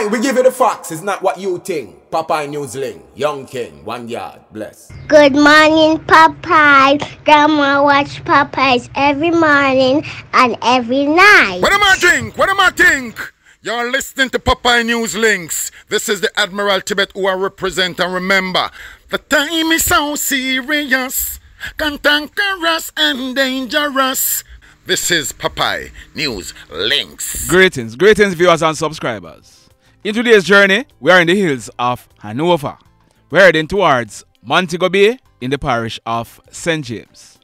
Aye, we give you the facts. It's not what you think. Popeye NewzLynx, Young King, one yard, bless. Good morning, Popeye. Grandma watch Popeyes every morning and every night. What am I think? What am I think? You're listening to Popeye NewzLynx. This is the Admiral Tibet who I represent and remember, the time is so serious, cantankerous and dangerous. This is Popeye News Links. Greetings, greetings viewers and subscribers. In today's journey, we are in the hills of Hanover. We're heading towards Montego Bay in the parish of St. James.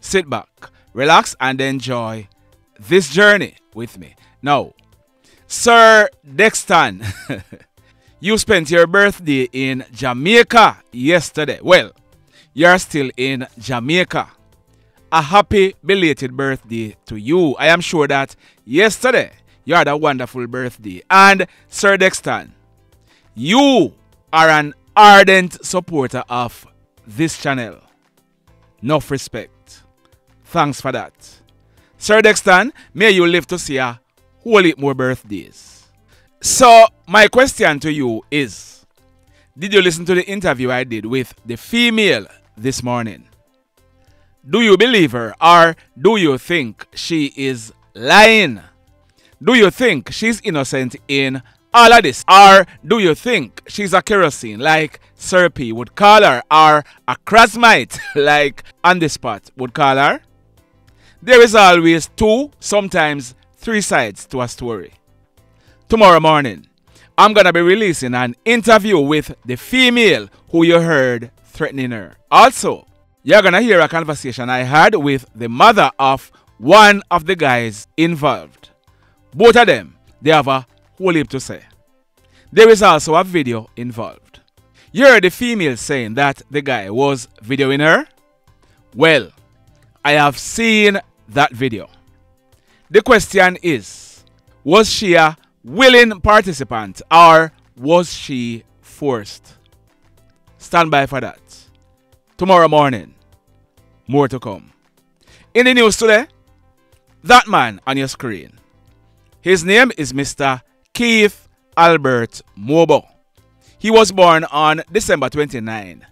Sit back, relax and enjoy this journey with me. Now, Sir Dexton, you spent your birthday in Jamaica yesterday. Well, you're still in Jamaica. A happy belated birthday to you. I am sure that yesterday you had a wonderful birthday. And Sir Dexton, you are an ardent supporter of this channel. Enough respect. Thanks for that. Sir Dexton, may you live to see a whole heap more birthdays. So, my question to you is Did you listen to the interview I did with the female this morning? Do you believe her or do you think she is lying? Do you think she's innocent in all of this? Or do you think she's a kerosene like Serpy would call her or a crasmite like on spot would call her? There is always two, sometimes three sides to a story. Tomorrow morning, I'm to be releasing an interview with the female who you heard threatening her. Also, you're to hear a conversation I had with the mother of one of the guys involved. Both of them, they have a whole heap to say. There is also a video involved. You heard the female saying that the guy was videoing her? Well, I have seen that video. The question is Was she a willing participant or was she forced? Stand by for that. Tomorrow morning, more to come. In the news today, that man on your screen. His name is Mr. Keith Albert Mobo. He was born on December 29,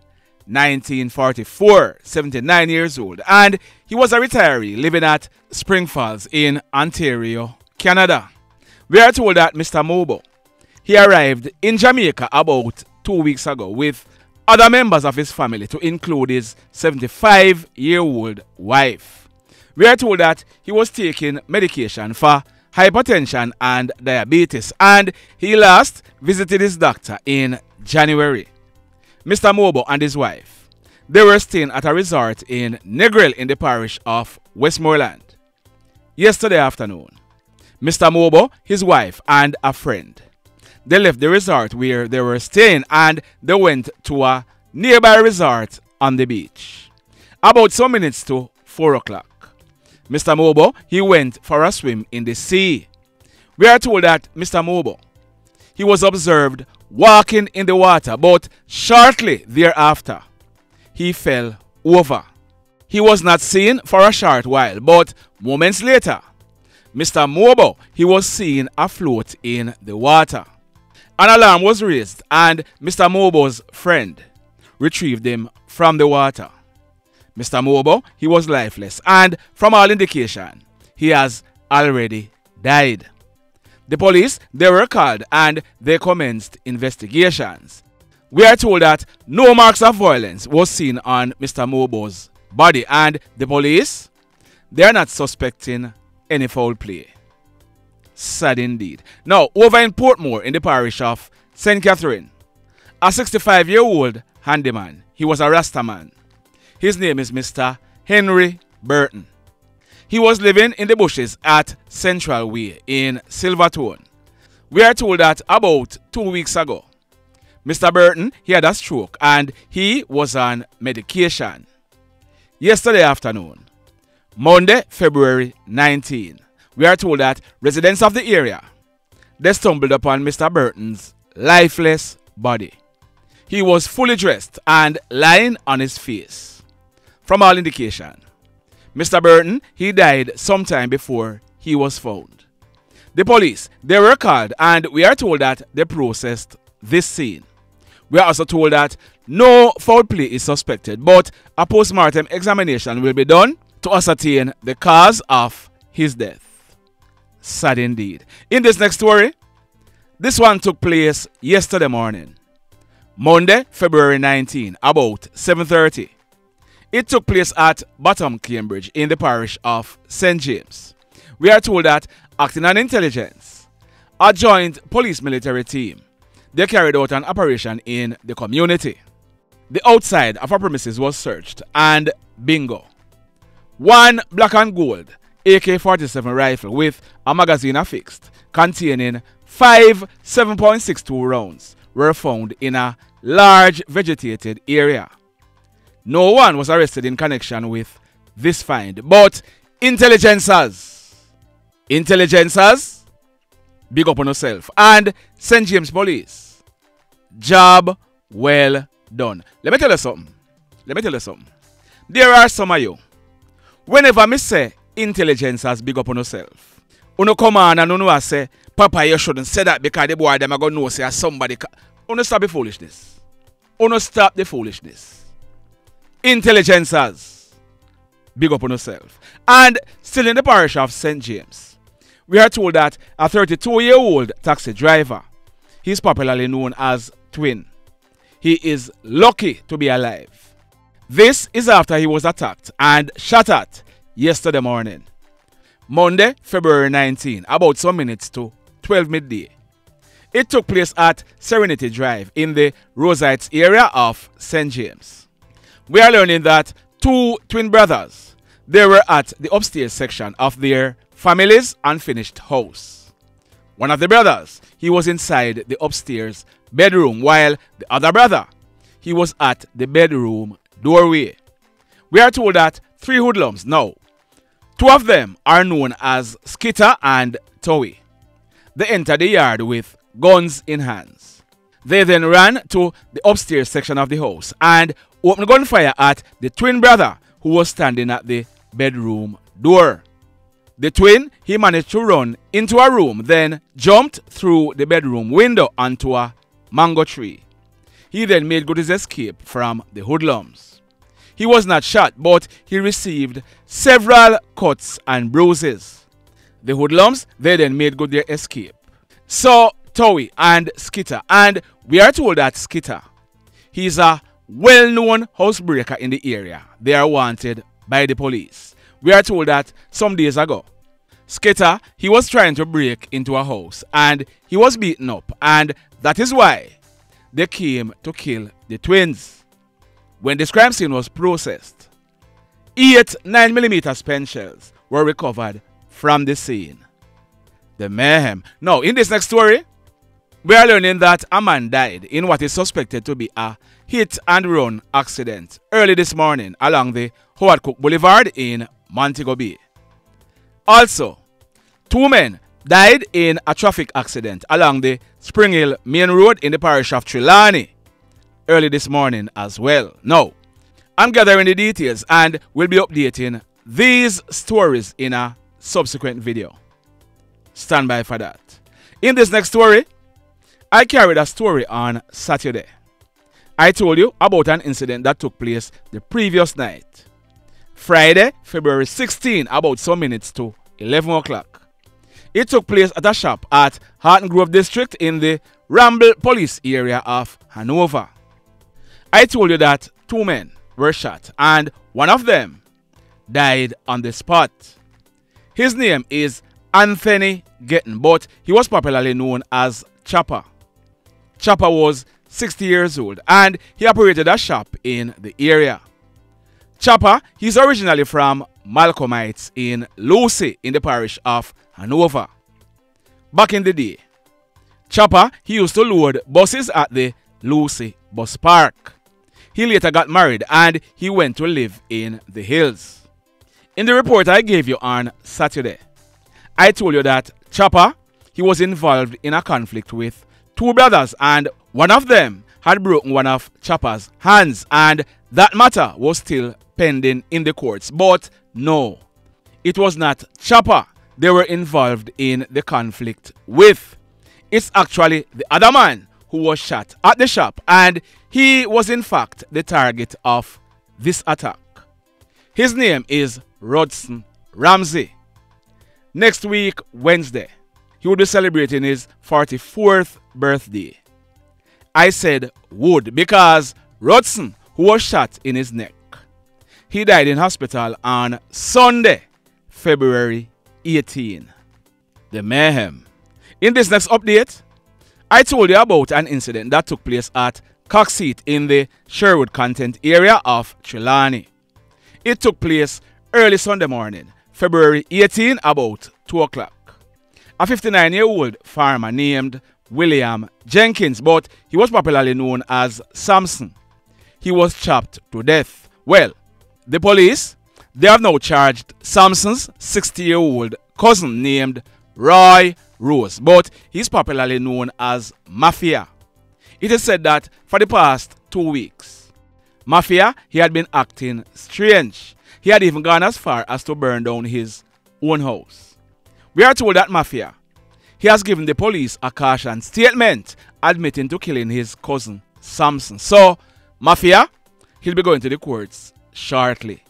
1944, 79 years old, and he was a retiree living at Spring Falls in Ontario, Canada. We are told that Mr. Mobo, he arrived in Jamaica about two weeks ago with other members of his family to include his 75-year-old wife. We are told that he was taking medication for hypertension and diabetes and he last visited his doctor in January. Mr. Mobo and his wife. They were staying at a resort in Negril in the parish of Westmoreland. Yesterday afternoon, Mr. Mobo, his wife, and a friend. They left the resort where they were staying and they went to a nearby resort on the beach. About some minutes to 4 o'clock, Mr. Mobo, he went for a swim in the sea. We are told that Mr. Mobo, he was observed walking in the water, but shortly thereafter, he fell over. He was not seen for a short while, but moments later, Mr. Mobo, he was seen afloat in the water. An alarm was raised and Mr. Mobo's friend retrieved him from the water. Mr. Mobo, he was lifeless and from all indication, he has already died. The police, they were called and they commenced investigations. We are told that no marks of violence was seen on Mr. Mobo's body and the police, they are not suspecting any foul play. Sad indeed. Now, over in Portmore in the parish of St. Catherine, a 65-year-old handyman, he was a Rasta man. His name is Mr. Henry Burton. He was living in the bushes at Central Way in Silvertone. We are told that about two weeks ago, Mr. Burton, he had a stroke and he was on medication. Yesterday afternoon, Monday, February 19, we are told that residents of the area, they stumbled upon Mr. Burton's lifeless body. He was fully dressed and lying on his face. From all indication, Mr. Burton, he died sometime before he was found. The police, they were called and we are told that they processed this scene. We are also told that no foul play is suspected, but a post-mortem examination will be done to ascertain the cause of his death. Sad indeed. In this next story, this one took place yesterday morning. Monday, February 19, about 7.30. It took place at Bottom Cambridge in the parish of St. James. We are told that acting on intelligence, a joint police military team, they carried out an operation in the community. The outside of our premises was searched and bingo. One black and gold AK 47 rifle with a magazine affixed containing five 7.62 rounds were found in a large vegetated area. No one was arrested in connection with this find, but intelligencers, intelligencers, big up on yourself, and St. James Police, job well done. Let me tell you something. Let me tell you something. There are some of you. Whenever me say intelligencers, big up on yourself, uno come on and uno say, Papa, you shouldn't say that because the boy them are going to know say somebody. Uno stop the foolishness. Uno stop the foolishness. Intelligencers, big up on yourself. And still in the parish of St. James, we are told that a 32 year old taxi driver, he's popularly known as Twin, he is lucky to be alive. This is after he was attacked and shot at yesterday morning. Monday, February 19, about some minutes to 12 midday. It took place at Serenity Drive in the Rose Heights area of St. James. We are learning that two twin brothers, they were at the upstairs section of their family's unfinished house. One of the brothers, he was inside the upstairs bedroom while the other brother, he was at the bedroom doorway. We are told that three hoodlums now, two of them are known as Skitter and Towie. They entered the yard with guns in hands. They then ran to the upstairs section of the house and opened gunfire at the twin brother who was standing at the bedroom door. The twin, he managed to run into a room, then jumped through the bedroom window onto a mango tree. He then made good his escape from the hoodlums. He was not shot, but he received several cuts and bruises. The hoodlums, they then made good their escape. So, Towie and Skitter, and we are told that Skitter, he's a well-known housebreaker in the area. They are wanted by the police. We are told that some days ago, Skater, he was trying to break into a house and he was beaten up and that is why they came to kill the twins. When the crime scene was processed, eight 9mm spent shells were recovered from the scene. The mayhem. Now, in this next story, we are learning that a man died in what is suspected to be a hit and run accident early this morning along the Howard Cook Boulevard in Montego Bay. Also, two men died in a traffic accident along the Spring Hill Main Road in the parish of Trelawny early this morning as well. Now, I'm gathering the details and we'll be updating these stories in a subsequent video. Stand by for that. In this next story, I carried a story on Saturday. I told you about an incident that took place the previous night. Friday, February 16, about some minutes to 11 o'clock. It took place at a shop at Haughton Grove District in the Ramble Police area of Hanover. I told you that two men were shot and one of them died on the spot. His name is Anthony Getten, but he was popularly known as Chopper. Chopper was 60 years old and he operated a shop in the area. Chopper, he's originally from Malcolm Heights in Lucea in the parish of Hanover. Back in the day, Chopper, he used to load buses at the Lucea Bus Park. He later got married and he went to live in the hills. In the report I gave you on Saturday, I told you that Chopper, he was involved in a conflict with two brothers and one of them had broken one of Chopper's hands and that matter was still pending in the courts. But no, it was not Chopper they were involved in the conflict with. It's actually the other man who was shot at the shop, and he was in fact the target of this attack. His name is Rudsun Ramsay. Next week, Wednesday, he would be celebrating his 44th birthday. I said would because Rudsun, who was shot in his neck, he died in hospital on Sunday, February 18. The mayhem. In this next update, I told you about an incident that took place at Coxheath in the Sherwood content area of Trelawny. It took place early Sunday morning, February 18, about 2 o'clock. A 59 year old farmer named William Jenkins, but he was popularly known as Samson. He was chopped to death. Well, the police, they have now charged Samson's 60 year old cousin named Roy Rose, but he's popularly known as Mafia. It is said that for the past two weeks, Mafia, he had been acting strange. He had even gone as far as to burn down his own house. We are told that Mafia, he has given the police a caution statement admitting to killing his cousin Samson. So, Mafia, he'll be going to the courts shortly.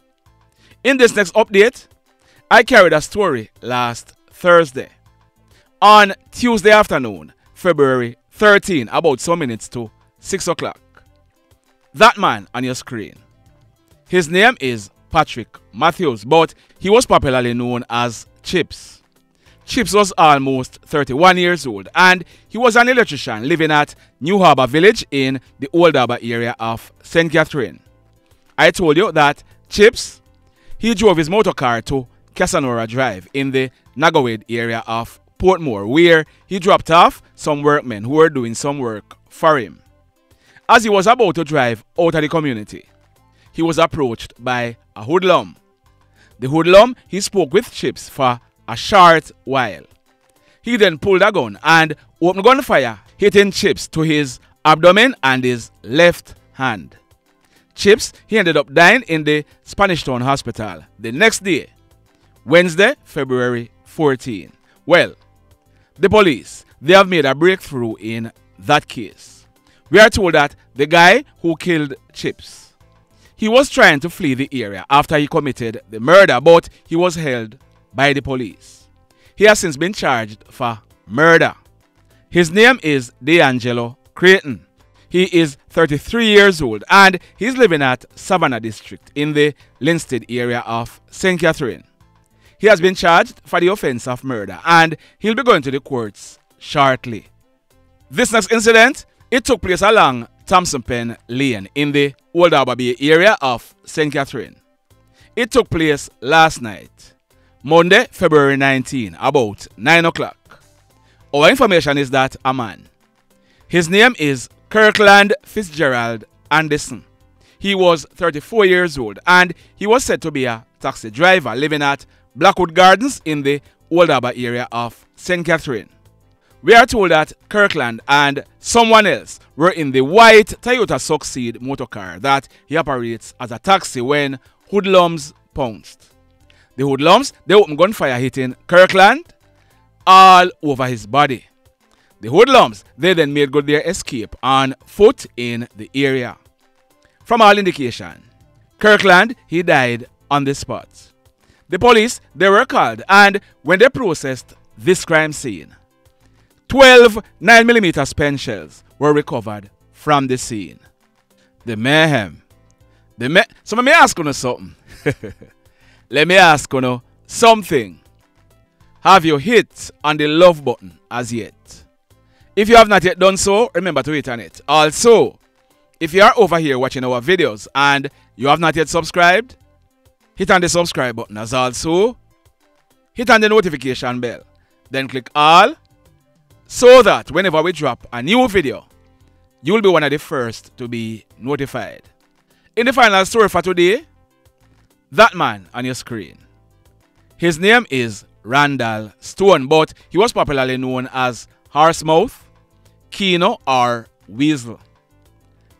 In this next update, I carried a story last Thursday. On Tuesday afternoon, February 13, about some minutes to 6 o'clock. That man on your screen. His name is Patrick Matthews, but he was popularly known as Chips. Chips was almost 31 years old and he was an electrician living at New Harbour Village in the Old Harbour area of St. Catherine. I told you that Chips, he drove his motor car to Casanora Drive in the Naggo Head area of Portmore, where he dropped off some workmen who were doing some work for him. As he was about to drive out of the community, he was approached by a hoodlum. The hoodlum, he spoke with Chips for a short while. He then pulled a gun and opened gunfire, hitting Chips to his abdomen and his left hand. Chips, he ended up dying in the Spanish Town Hospital the next day, Wednesday, February 14. Well, the police, they have made a breakthrough in that case. We are told that the guy who killed Chips, he was trying to flee the area after he committed the murder, but he was held by the police. He has since been charged for murder. His name is Deangelo Creighton. He is 33 years old and he's living at Savannah District in the Linstead area of St. Catherine. He has been charged for the offense of murder and he'll be going to the courts shortly. This next incident, it took place along Thompson Pen Lane in the Old Harbour Bay area of St. Catherine. It took place last night, Monday, February 19, about 9 o'clock. Our information is that a man, his name is Kirkland Fitzgerald Anderson. He was 34 years old and he was said to be a taxi driver living at Blackwood Gardens in the Old Harbour area of St. Catherine. We are told that Kirkland and someone else were in the white Toyota Succeed motorcar that he operates as a taxi when hoodlums pounced. The hoodlums, they opened gunfire hitting Kirkland all over his body. The hoodlums, they then made good their escape on foot in the area. From all indication, Kirkland, he died on the spot. The police, they were called and when they processed this crime scene, 12 9mm spent shells were recovered from the scene. The mayhem. The me so let me ask you something. let me ask you know, something. Have you hit on the love button as yet? If you have not yet done so, remember to hit on it. Also, if you are over here watching our videos and you have not yet subscribed, hit on the subscribe button as also hit on the notification bell. Then click all so that whenever we drop a new video, you will be one of the first to be notified. In the final story for today, that man on your screen. His name is Randalle Stone, but he was popularly known as Horsemouth, Kino, or Weasel.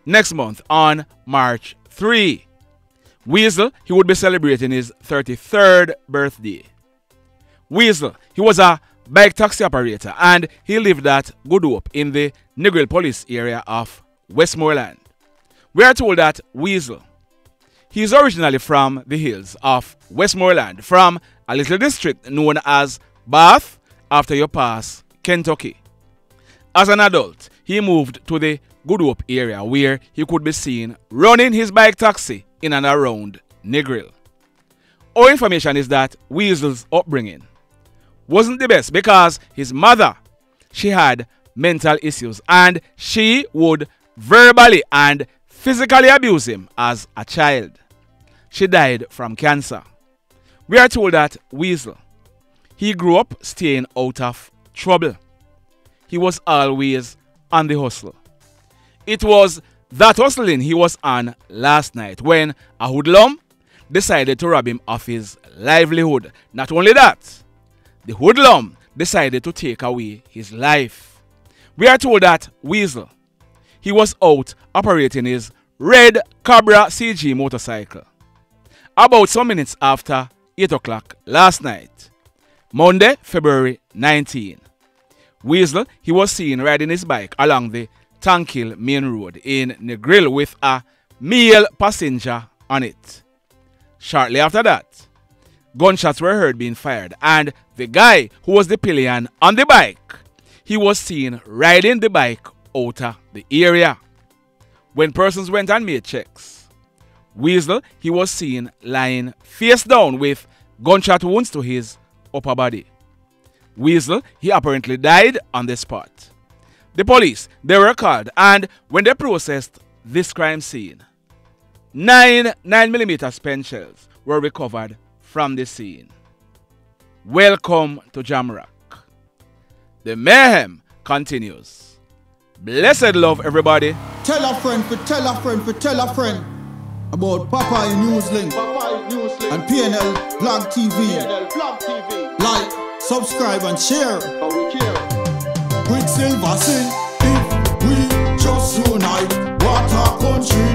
Next month on March 3, Weasel, he would be celebrating his 33rd birthday. Weasel, he was a bike taxi operator and he lived at Good in the Negril police area of Westmoreland. We are told that Weasel, he is originally from the hills of Westmoreland, from a little district known as Bath after you pass Kentucky. As an adult, he moved to the Good Hope area where he could be seen running his bike taxi in and around Negril. Our information is that Weasel's upbringing wasn't the best because his mother, she had mental issues and she would verbally and physically abuse him as a child. She died from cancer. We are told that Weasel, he grew up staying out of trouble. He was always on the hustle. It was that hustling he was on last night when a hoodlum decided to rob him of his livelihood. Not only that, the hoodlum decided to take away his life. We are told that Weasel, he was out operating his red Cobra CG motorcycle. About some minutes after 8 o'clock last night, Monday, February 19, Weasel, he was seen riding his bike along the Tankhill main road in Negril with a male passenger on it. Shortly after that, gunshots were heard being fired, and the guy who was the pillion on the bike, he was seen riding the bike out of the area. When persons went and made checks, Weasel, he was seen lying face down with gunshot wounds to his upper body. Weasel, he apparently died on the spot. The police, they were called, and when they processed this crime scene, nine 9mm spent shells were recovered from the scene. Welcome to Jamrock. The mayhem continues. Blessed love, everybody. Tell a friend for tell a friend for tell a friend about Popeye NewzLynx and PNL Blog TV. Like, subscribe, and share. Quicksilver sing if we just unite. What a country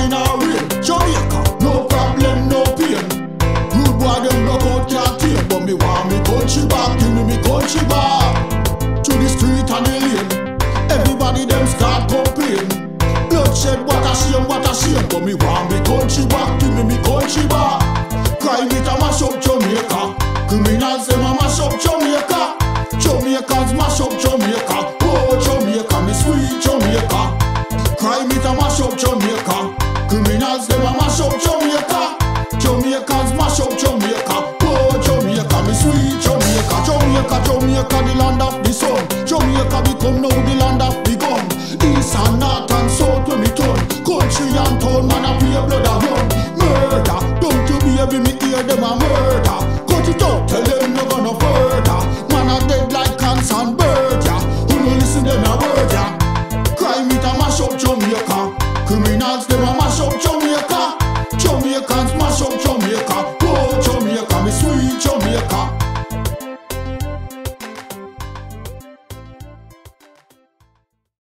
sunshine or. Jamaica, no problem, no pain. Rude boy them no out can't tame, but me want me country back. Give me me country back. To the street and the lane. Everybody them start complain. Bloodshed, what a shame, what a shame. But me want me country back.